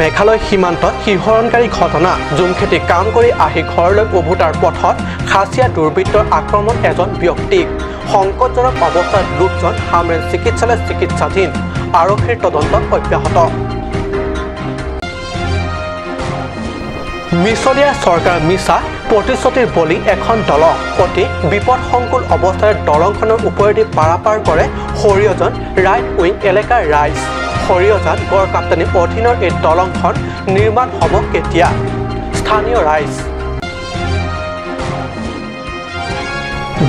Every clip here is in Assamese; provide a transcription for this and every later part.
মেঘালয় সীমান্তত শিহৰণকাৰী ঘটনা জুম খেতি কাম কৰি আহি ঘৰলৈ উভতাৰ পথত খাচীয়া দুৰ্বৃত্তৰ আক্ৰমণ এজন ব্যক্তিক। সংকটজনক অৱস্থাত লোকজন হামৰেণ চিকিৎসালয়ত চিকিৎসাধীন আৰক্ষীৰ তদন্ত অব্যাহত। মিছলীয়া চৰকাৰ মিছা প্ৰতিশ্ৰুতিৰ বলি এখন দলং অতি বিপদসংকুল অৱস্থাৰে দলংখনৰ ওপৰেদি পাৰাপাৰ কৰে সৰিয়জন ৰাইট উইং এলেকাৰ ৰাইজ। সৰিয়জান গড়কাপ্তানী অধীনৰ এই দলংখন নিৰ্মাণ হ'ব কেতিয়া? স্থানীয় ৰাইজ।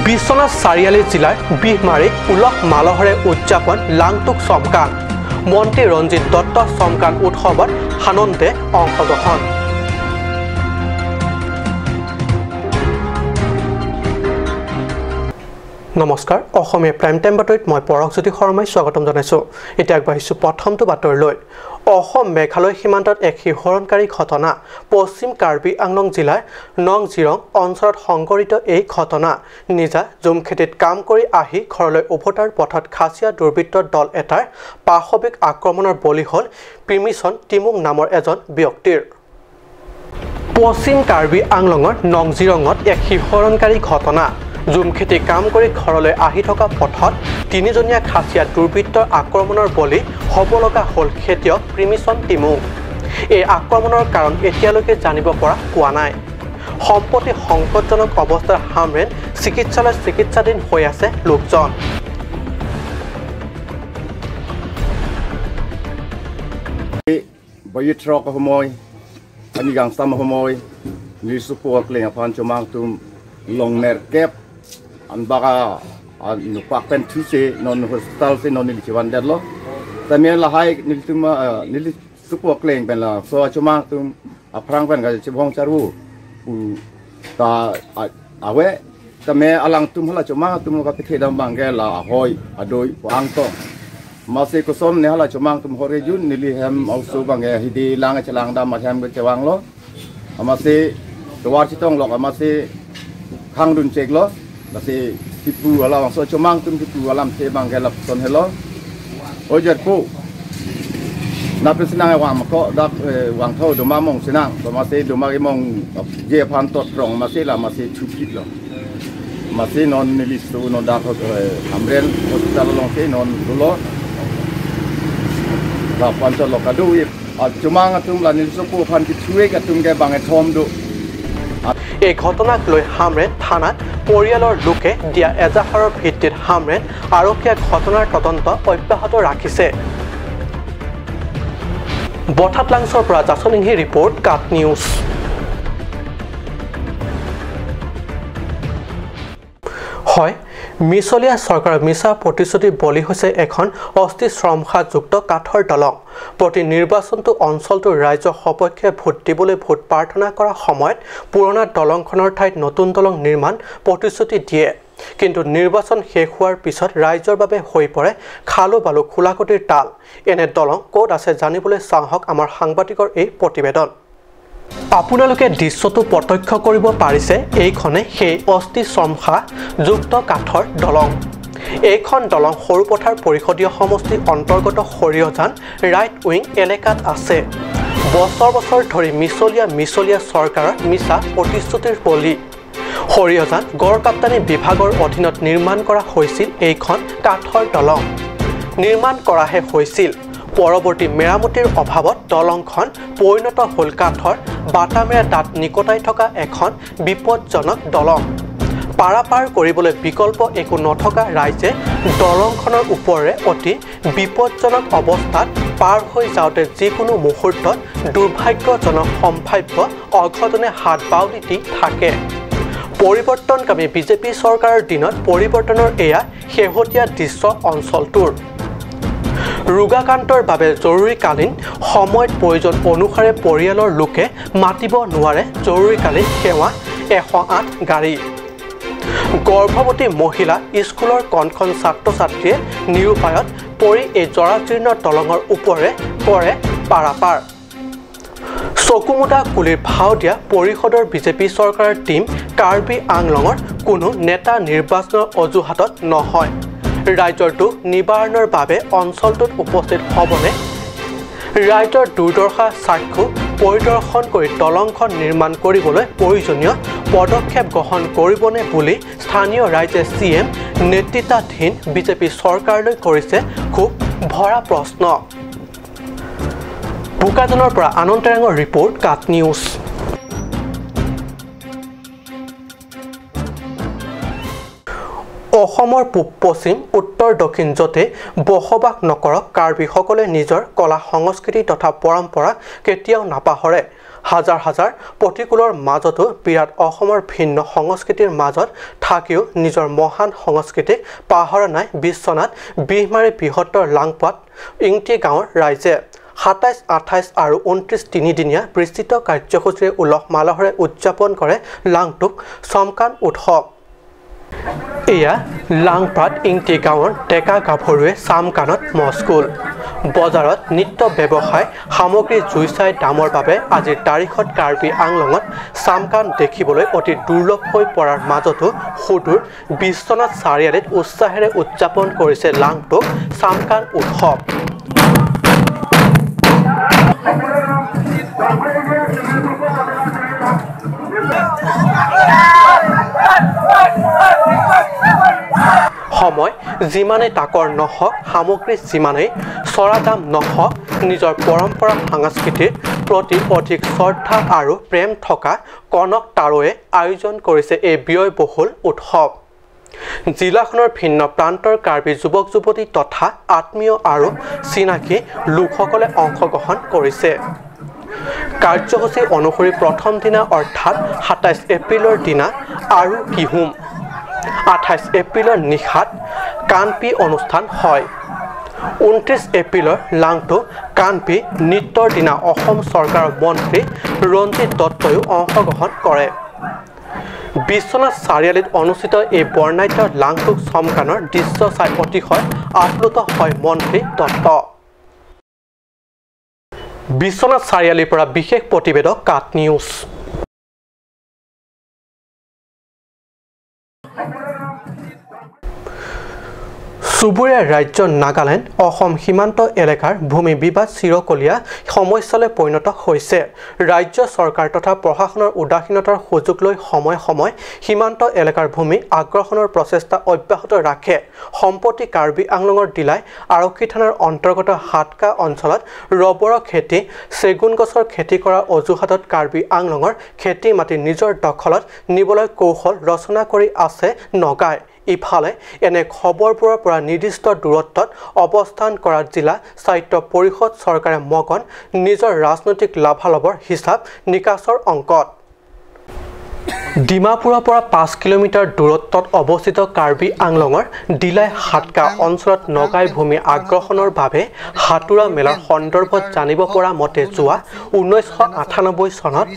বিশ্বনাথ চাৰিআলি জিলাৰ বিহমাৰীত উলহ মালহেৰে উদযাপন লাংটুক চমকান। মন্ত্ৰী ৰঞ্জিত দত্ত চমকান উৎসৱত সানন্দে অংশগ্ৰহণ। নমস্কাৰ অসমীয়া প্ৰাইম টাইম বাতৰিত মই পৰশজ্যোতি শৰ্মাই স্বাগতম জনাইছোঁ। এতিয়া আগবাঢ়িছোঁ প্ৰথমটো বাতৰিলৈ। অসম মেঘালয় সীমান্তত এক শিহৰণকাৰী ঘটনা পশ্চিম কাৰ্বি আংলং জিলাৰ নং জিৰং অঞ্চলত সংঘটিত এই ঘটনা। নিজা জুম খেতিত কাম কৰি আহি ঘৰলৈ উভতাৰ পথত খাচীয়া দুৰ্বৃত্তৰ দল এটাৰ পাশৱিক আক্ৰমণৰ বলি হ'ল প্ৰিমিছন টিমুং নামৰ এজন ব্যক্তিৰ। পশ্চিম কাৰ্বি আংলঙৰ নংজিৰঙত এক শিহৰণকাৰী ঘটনা জুম খেতি কাম কৰি ঘৰলৈ আহি থকা পথত তিনিজনীয়া খাচীয়া দুৰ্বৃত্তৰ আক্ৰমণৰ বলি হ'ব লগা হ'ল খেতিয়ক প্ৰিমিছন টিমুং। এই আক্ৰমণৰ কাৰণ এতিয়ালৈকে জানিব পৰা হোৱা নাই। সম্প্ৰতি সংকটজনক অৱস্থাৰ হামৰেণ চিকিৎসালয়ত চিকিৎসাধীন হৈ আছে লোকজন। tum long merkep, an baka an pakpen thise non hospital se non nil chiwan derlo tamia la hai nil tuma nil suko kleng ben la so chuma tum aprang ben ga chibong charu ta awe tamia alang tum hala chuma tum ka pithe dam bang ge la hoi adoi wang to masih kosong ni hala chuma tum hore jun nili hem au su bang ge hidi lang chalang dam ma hem ge chawang lo amasi tawar chitong lok amasi khang dun chek lo nasi tipu alam so cumang tum tipu alam te bang gelap ton hello ojer pu napi sinang e wang mako dak e, wang tau do mamong sinang. Do masih do mari mong je pan tot rong masih lah masih cupit lo. Masih non nilis tu non dak hamren e, hospital long ke non dulu lah pan tot lo kadu ip cumang tum lah nilis pu pan kicue katum ke bang etom do এই ঘটনাক লৈ হামৰেণ থানাত পৰিয়ালৰ লোকে দিয়া এজাহাৰৰ ভিত্তিত হামৰেণ আৰক্ষীয়ে ঘটনাৰ তদন্ত অব্যাহত ৰাখিছে। বঠাটলাংছৰ পৰা জাচনিংহী ৰিপৰ্ট কাট নিউজ। হয় মিছলীয়া চৰকাৰৰ মিছা প্ৰতিশ্ৰুতিৰ বলি হৈছে এখন অস্থি শ্ৰমসাযুক্ত কাঠৰ দলং। প্ৰতি নিৰ্বাচনটো অঞ্চলটোৰ ৰাইজৰ সপক্ষে ভোট দিবলৈ ভোট প্ৰাৰ্থনা কৰাৰ সময়ত পুৰণা দলংখনৰ ঠাইত নতুন দলং নিৰ্মাণ প্ৰতিশ্ৰুতি দিয়ে। কিন্তু নিৰ্বাচন শেষ হোৱাৰ পিছত ৰাইজৰ বাবে হৈ পৰে খালো বালু খোলাকটিৰ তাল। এনে দলং ক'ত আছে জানিবলৈ চাওঁহক আমাৰ সাংবাদিকৰ এই প্ৰতিবেদন। আপোনালোকে দৃশ্যটো প্ৰত্যক্ষ কৰিব পাৰিছে এইখনে সেই অস্থি শ্ৰমসা যুক্ত কাঠৰ দলং। এইখন দলং সৰুপথাৰ পৰিষদীয় সমষ্টিৰ অন্তৰ্গত সৰিয়জান ৰাইট উইং এলেকাত আছে। বছৰ বছৰ ধৰি মিছলীয়া মিছলীয়া চৰকাৰৰ মিছা প্ৰতিশ্ৰুতিৰ বলি। সৰিয়জান গড়কাপ্তানী বিভাগৰ অধীনত নিৰ্মাণ কৰা হৈছিল এইখন কাঠৰ দলং। নিৰ্মাণ কৰাহে হৈছিল। পৰৱৰ্তী মেৰামতিৰ অভাৱত দলংখন পৰিণত হ'ল কাঠৰ বাটামেৰে দাঁত নিকটাই থকা এখন বিপদজনক দলং। পাৰাপাৰ কৰিবলৈ বিকল্প একো নথকা ৰাইজে দলংখনৰ ওপৰেৰে অতি বিপদজনক অৱস্থাত পাৰ হৈ যাওঁতে যিকোনো মুহূৰ্তত দুৰ্ভাগ্যজনক সম্ভাৱ্য অঘটনে হাত বাউলি দি থাকে। পৰিৱৰ্তনকামী বিজেপি চৰকাৰৰ দিনত পৰিৱৰ্তনৰ এয়া শেহতীয়া দৃশ্য অঞ্চলটোৰ। ৰোগাক্ৰান্তৰ বাবে জৰুৰীকালীন সময়ত প্ৰয়োজন অনুসাৰে পৰিয়ালৰ লোকে মাতিব নোৱাৰে জৰুৰীকালীন সেৱা এশ আঠ গাড়ী। গৰ্ভৱতী মহিলা স্কুলৰ কণখন ছাত্ৰ ছাত্ৰীয়ে নিৰুপায়ত পৰি এই জৰাজীৰ্ণ দলঙৰ ওপৰে কৰে পাৰাপাৰ। চকুমুদা কুলিৰ ভাও দিয়া পৰিষদৰ বিজেপি চৰকাৰৰ টীম কাৰ্বি আংলঙৰ কোনো নেতা নিৰ্বাচনৰ অজুহাতত নহয়। ৰাজ্যৰ দুখ নিবাৰণৰ বাবে অঞ্চলটোত উপস্থিত হ'বনে? ৰাইজৰ দুৰ্দশা চাক্ষু পৰিদৰ্শন কৰি দলংখন নিৰ্মাণ কৰিবলৈ প্ৰয়োজনীয় পদক্ষেপ গ্ৰহণ কৰিবনে বুলি স্থানীয় ৰাইজে চি এম নেতৃত্বাধীন বিজেপি চৰকাৰলৈ কৰিছে খুব ভৰা প্ৰশ্ন। বোকাজানৰ পৰা আনন্দ টেঙৰ ৰিপৰ্ট কাট নিউজ। অসমৰ পূব পশ্চিম উত্তৰ দক্ষিণ য'তে বসবাস নকৰক কাৰ্বিসকলে নিজৰ কলা সংস্কৃতি তথা পৰম্পৰা কেতিয়াও নাপাহৰে। হাজাৰ হাজাৰ প্ৰতিকূলৰ মাজতো বিৰাট অসমৰ ভিন্ন সংস্কৃতিৰ মাজত থাকিও নিজৰ মহান সংস্কৃতিক পাহৰা নাই বিশ্বনাথ বিহমাৰী বৃহত্তৰ লাংপাত ইংটি গাঁৱৰ ৰাইজে। সাতাইছ আঠাইছ আৰু ঊনত্ৰিছ তিনিদিনীয়া বিস্তৃত কাৰ্যসূচীৰে উলহ মালহেৰে উদযাপন কৰে লাংটুক চমকান উৎসৱ। এয়া লাংপাত ইংটি গাঁৱৰ ডেকা গাভৰুৱে চামকানত মস্কুল বজাৰত নিত্য ব্যৱসায় সামগ্ৰী জুই চাই দামৰ বাবে আজিৰ তাৰিখত কাৰ্বি আংলঙত চামকান দেখিবলৈ অতি দুৰ্লভ হৈ পৰাৰ মাজতো সুদূৰ বিশ্বনাথ চাৰিআলিত উৎসাহেৰে উদযাপন কৰিছে লাংটুক চামকান উৎসৱ। সময় যিমানেই তাকৰ নহওক সামগ্ৰী যিমানেই চৰা দাম নহওক নিজৰ পৰম্পৰা সাংস্কৃতিৰ প্ৰতি অধিক শ্ৰদ্ধা আৰু প্ৰেম থকা কনক তাৰোৱে আয়োজন কৰিছে এই ব্যয়বহুল উৎসৱ। জিলাখনৰ ভিন্ন প্ৰান্তৰ কাৰ্বি যুৱক যুৱতী তথা আত্মীয় আৰু চিনাকি লোকসকলে অংশগ্ৰহণ কৰিছে। কাৰ্যসূচী অনুসৰি প্ৰথম দিনা অৰ্থাৎ সাতাইছ এপ্ৰিলৰ দিনা আৰু কিহুম। আঠাইছ এপ্ৰিলৰ নিশাত কাণপি অনুষ্ঠান হয়। ঊনত্ৰিছ এপ্ৰিলৰ লাংটো কাণপি নৃত্যৰ দিনা অসম চৰকাৰৰ মন্ত্ৰী ৰঞ্জিত দত্তইও অংশগ্ৰহণ কৰে। বিশ্বনাথ চাৰিআলিত অনুষ্ঠিত এই বৰ্ণাঢ্য লাংটুক চমকানৰ দৃশ্য চাই অতিশয় আপ্লুত হয় মন্ত্ৰী দত্ত। বিশ্বনাথ চাৰিআলিৰ পৰা বিশেষ প্ৰতিবেদক কাট নিউজ। চুবুৰীয়া ৰাজ্য নাগালেণ্ড অসম সীমান্ত এলেকাৰ ভূমি বিবাদ চিৰকলীয়া সমস্যালৈ পৰিণত হৈছে। ৰাজ্য চৰকাৰ তথা প্ৰশাসনৰ উদাসীনতাৰ সুযোগ লৈ সময়ে সময়ে সীমান্ত এলেকাৰ ভূমি আগ্ৰসনৰ প্ৰচেষ্টা অব্যাহত ৰাখে। সম্প্ৰতি কাৰ্বি আংলঙৰ দিলাই আৰক্ষী থানাৰ অন্তৰ্গত হাটকা অঞ্চলত ৰবৰৰ খেতি চেগুন গছৰ খেতি কৰাৰ অজুহাতত কাৰ্বি আংলঙৰ খেতি মাটি নিজৰ দখলত নিবলৈ কৌশল ৰচনা কৰি আছে নগাই। ইফালে এনে খবৰবোৰৰ পৰা নিৰ্দিষ্ট দূৰত্বত অৱস্থান কৰা জিলা স্বায়ত্ব পৰিষদ চৰকাৰে মগন নিজৰ ৰাজনৈতিক লাভালাভৰ হিচাপ নিকাচৰ অংকত। ডিমাপুৰৰ পৰা পাঁচ কিলোমিটাৰ দূৰত্বত অৱস্থিত কাৰ্বি আংলঙৰ ডিলাই হাটকা অঞ্চলত নগাই ভূমি আগ্ৰসনৰ বাবে সাঁতোৰা মেলাৰ সন্দৰ্ভত জানিব পৰা মতে যোৱা ঊনৈছশ আঠানব্বৈ চনত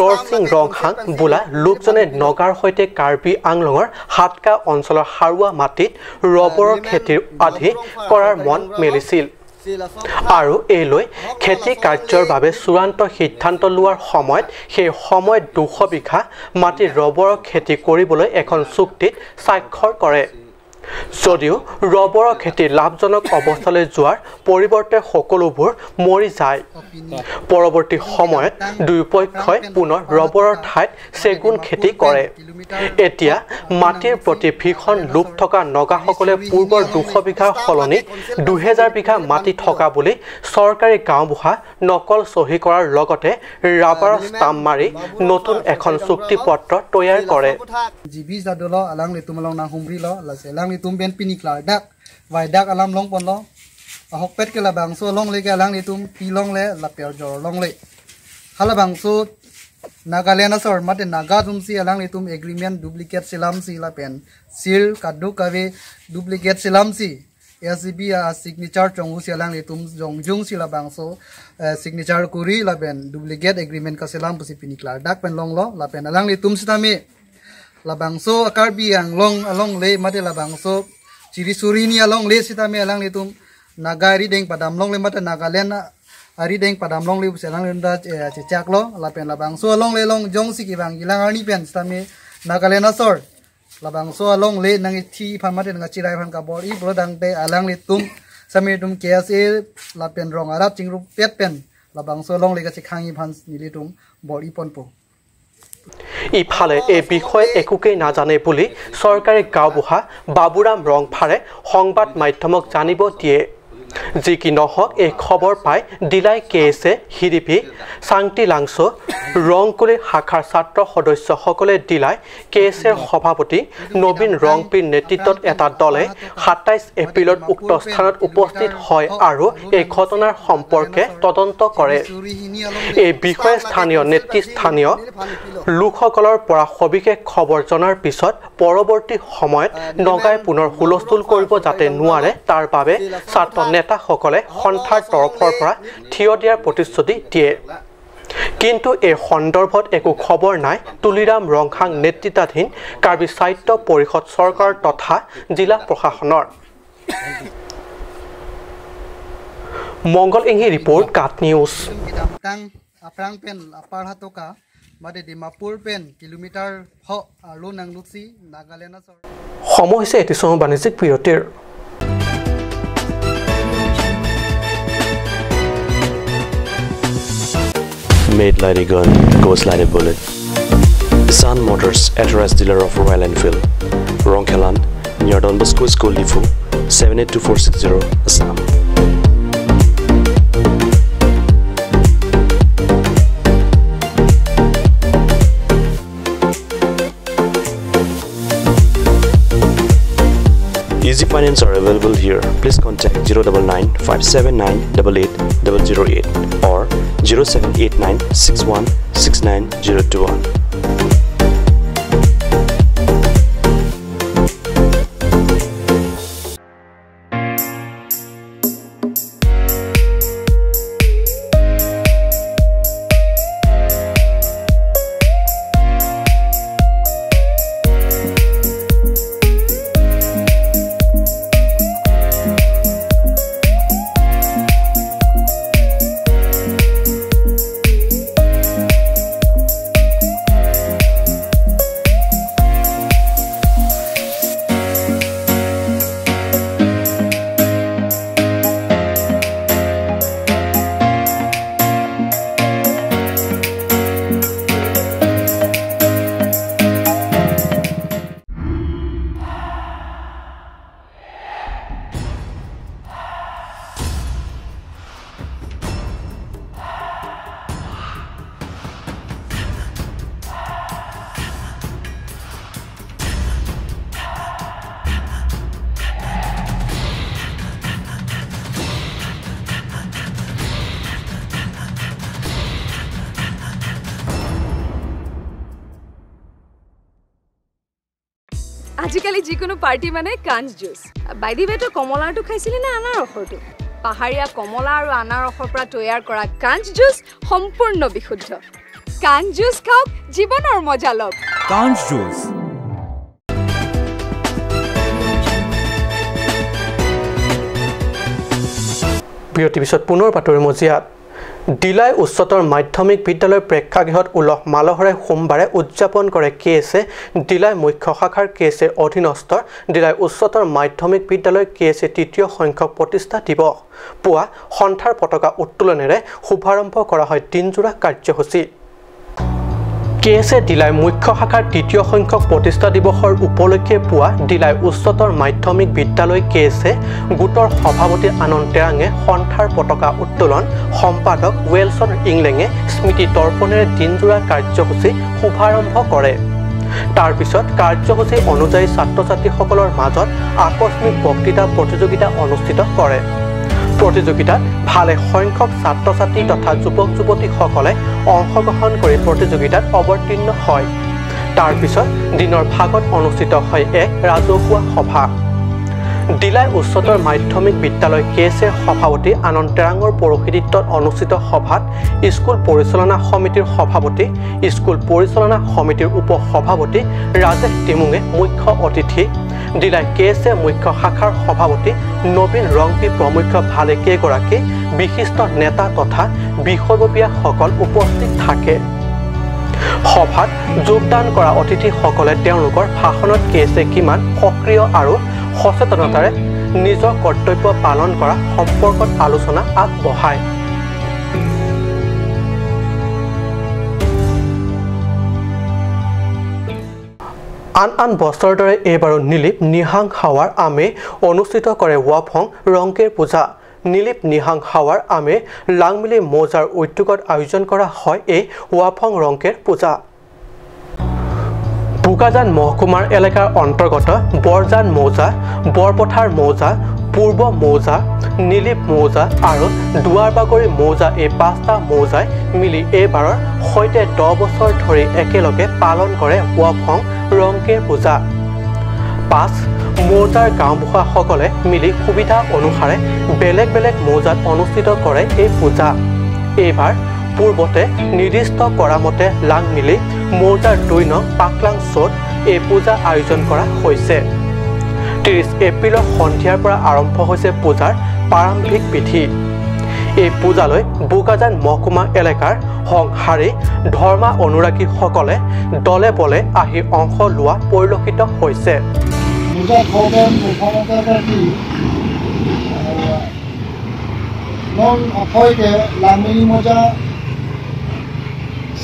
দৰচিং ৰংহাং বোলা লোকজনে নগাৰ সৈতে কাৰ্বি আংলঙৰ হাটকা অঞ্চলৰ সাৰুৱা মাটিত ৰবৰৰ খেতিৰ আধি কৰাৰ মন মেলিছিল। আৰু এই লৈ খেতি কাৰ্যৰ বাবে চূড়ান্ত সিদ্ধান্ত লোৱাৰ সময়ত সেই সময়ত দুশ বিঘা মাটি ৰবৰৰ খেতি কৰিবলৈ এখন চুক্তিত স্বাক্ষৰ কৰে। যদিও ৰবৰৰ খেতি লাভজনক অৱস্থালৈ যোৱাৰ পৰিৱৰ্তে সকলোবোৰ মৰি যায়। পৰৱৰ্তী সময়ত দুয়োপক্ষই পুনৰ ৰবৰৰ ঠাইত চেগুন খেতি কৰে। এতিয়া মাটিৰ প্ৰতি ভীষণ লোভ থকা নগাসকলে পূৰ্বৰ দুশ বিঘাৰ সলনি দুহেজাৰ বিঘা মাটি থকা বুলি চৰকাৰী গাঁওবুঢ়া নকল চহী কৰাৰ লগতে ৰাবাৰৰ ষ্টাম্প মাৰি নতুন এখন চুক্তিপত্ৰ তৈয়াৰ কৰে। itum ben pini klar dak vai dak alam long pon lo. Ahok pet ke la bang so long le ke alang tum pi long le la pel jor long le. Hala bang so Nagaland asor mate naga tumsi alang itum agreement duplicate silam si la pen. Seal kadu kave duplicate silam si. SCB a signature chongu itu jong jung sila bangso eh, signature kuri laben duplicate agreement ka silang pusi piniklar dak pen long lo lapen alang itum sitami labangso akar biang long along le mate labangso chiri suri ni along le sita me alang le tum nagari deng padam long le mate nagaland ari deng padam long le selang le nda che chak lo la pen labangso along le long jong si ki bang ilang arni pen sita me nagaland asor. Labangso along le nang thi phan mate nang chirai phan ka bor i bro dang te alang le tum sami tum KSA la pen rong arab chingru pet pen la bangso long lega che khangi bhans nili tum bori ponpo ইফালে এই বিষয়ে একোকেই নাজানে বুলি চৰকাৰে গাঁওবুঢ়া বাবুৰাম ৰংফাৰে সংবাদ মাধ্যমক জানিব দিয়ে যি কি নহওক এই খবৰ পাই দিলাই কে এছ হিৰিপি চাংটি লাংছ ৰংকুলি শাখাৰ ছাত্ৰ সদস্যসকলে দিলাই কে এছ এৰ সভাপতি নবীন ৰংপিৰ নেতৃত্বত এটা দলে সাতাইছ এপ্ৰিলত উক্ত স্থানত উপস্থিত হয় আৰু এই ঘটনাৰ সম্পৰ্কে তদন্ত কৰে। এই বিষয়ে স্থানীয় নেতৃস্থানীয় লোকসকলৰ পৰা সবিশেষ খবৰ জনাৰ পিছত পৰৱৰ্তী সময়ত নগাই পুনৰ হুলস্থুল কৰিব যাতে নোৱাৰে তাৰ বাবে ছাত্ৰ নেতাসকলে সন্থাৰ তৰফৰ পৰা থিয় দিয়াৰ প্ৰতিশ্ৰুতি দিয়ে। কিন্তু এই সন্দৰ্ভত একো খবৰ নাই। তুলিৰাম ৰংহাং নেতৃত্বাধীন কাৰ্বি সাহিত্য পৰিষদ চৰকাৰ তথা জিলা প্ৰশাসনৰ। মংগল ইংহি ৰিপৰ্ট কাট নিউজ। সময় হৈছে এটি চমু বাণিজ্যিক বিৰতিৰ। Made a gun, like a bullet. Sun Motors, authorized dealer of Royal Enfield. Ronkelan, near Don Bosco School, Lifu, 782460, Assam. Easy finance are available here. Please contact 099 579 88 008 or 0789 আজিকালি যিকোনো পাৰ্টি মানে কাঞ্চ জুচ বাইদি বাইতো কমলাৰটো খাইছিলি নে আনাৰসৰটো পাহাৰীয়া কমলা আৰু আনাৰসৰ পৰা তৈয়াৰ কৰা কাঞ্চ জুচ সম্পূৰ্ণ বিশুদ্ধ। কাঞ্চ জুচ খাওক জীৱনৰ মজা লওক। Conch Juice. বিৰতিৰ পিছত পুনৰ বাতৰি মজিয়াত দিলাই উচ্চতৰ মাধ্যমিক বিদ্যালয়ৰ প্ৰেক্ষাগৃহত উলহ মালহৰে সোমবাৰে উদযাপন কৰে কে এছ এ দিলাই মুখ্য শাখাৰ কে এছ এ অধীনস্থ দিলাই উচ্চতৰ মাধ্যমিক বিদ্যালয় কে এছ এ তৃতীয় সংখ্যক প্ৰতিষ্ঠা দিৱস। পুৱা সন্থাৰ পতাকা উত্তোলনেৰে শুভাৰম্ভ কৰা হয় দিনজোৰা কাৰ্যসূচী। কে এছ এ দিলাই মুখ্য শাখাৰ তৃতীয় সংখ্যক প্ৰতিষ্ঠা দিৱসৰ উপলক্ষে পুৱা দিলাই উচ্চতৰ মাধ্যমিক বিদ্যালয় কে এছ এ গোটৰ সভাপতি আনন্দ টেৰাঙে সন্থাৰ পতাকা উত্তোলন সম্পাদক ৱেলছন ইংলেঙে স্মৃতি তৰ্পণেৰে দিনজোৰা কাৰ্যসূচী শুভাৰম্ভ কৰে। তাৰ পিছত কাৰ্যসূচী অনুযায়ী ছাত্ৰ ছাত্ৰীসকলৰ মাজত আকস্মিক বক্তৃতা প্ৰতিযোগিতা অনুষ্ঠিত কৰে। প্ৰতিযোগিতাত ভালে সংখ্যক ছাত্ৰ ছাত্ৰী তথা যুৱক যুৱতীসকলে অংশগ্ৰহণ কৰি প্ৰতিযোগিতাত অৱতীৰ্ণ হয়। তাৰ পিছত দিনৰ ভাগত অনুষ্ঠিত হয় এক ৰাজহুৱা সভা। দিলাই উচ্চতৰ মাধ্যমিক বিদ্যালয় কে এছ এৰ সভাপতি আনন্দ টেৰাঙৰ পৌৰোহিত্যত অনুষ্ঠিত সভাত স্কুল পৰিচালনা সমিতিৰ সভাপতি স্কুল পৰিচালনা সমিতিৰ উপ সভাপতি ৰাজেশ টিমুঙে মুখ্য অতিথি দিলাই কে এছ এ মুখ্য শাখাৰ সভাপতি নবীন ৰংপি প্ৰমুখ্য ভালেকেইগৰাকী বিশিষ্ট নেতা তথা বিষয়ববীয়াসকল উপস্থিত থাকে। সভাত যোগদান কৰা অতিথিসকলে তেওঁলোকৰ ভাষণত কে এছ এ কিমান সক্ৰিয় আৰু সচেতনতাৰে নিজৰ কৰ্তব্য পালন কৰা সম্পৰ্কত আলোচনা আগবঢ়ায়। আন আন বছৰৰ দৰে এইবাৰো নীলিপ নিহাং হাৱাৰ আমে অনুষ্ঠিত কৰে ৱাফং ৰংকেৰ পূজা। নীলিপ নিহাং হাৱাৰ আমে লাংমিলি মৌজাৰ উদ্যোগত আয়োজন কৰা হয় এই ৱাফং ৰংকেৰ পূজা। বোকাজান মহকুমাৰ এলেকাৰ অন্তৰ্গত বৰজান মৌজা বৰপথাৰ মৌজা পূৰ্ব মৌজা নীলিপ মৌজা আৰু দুৱাৰবাগৰি মৌজা এই পাঁচটা মৌজাই মিলি এইবাৰৰ সৈতে দহ বছৰ ধৰি একেলগে পালন কৰে ৱাফং ৰংকেৰ পূজা। পাঁচ মৌজাৰ গাঁওবুঢ়াসকলে মিলি সুবিধা অনুসাৰে বেলেগ বেলেগ মৌজাত অনুষ্ঠিত কৰে এই পূজা। এইবাৰ পূৰ্বতে নিৰ্দিষ্ট কৰা মতে লাং মিলি মৌজাৰ দুই নং পাকলাং চ'ত এই পূজা আয়োজন কৰা হৈছে। ত্ৰিছ এপ্ৰিলৰ সন্ধিয়াৰ পৰা আৰম্ভ হৈছে পূজাৰ প্ৰাৰম্ভিক বিধি। এই পূজালৈ বোকাজান মহকুমা এলেকাৰ সংহাৰী ধৰ্মা অনুৰাগীসকলে দলে বলে আহি অংশ লোৱা পৰিলক্ষিত হৈছে। মোজা খোগেন মুখমতে